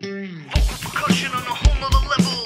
Vocal percussion on a whole nother level.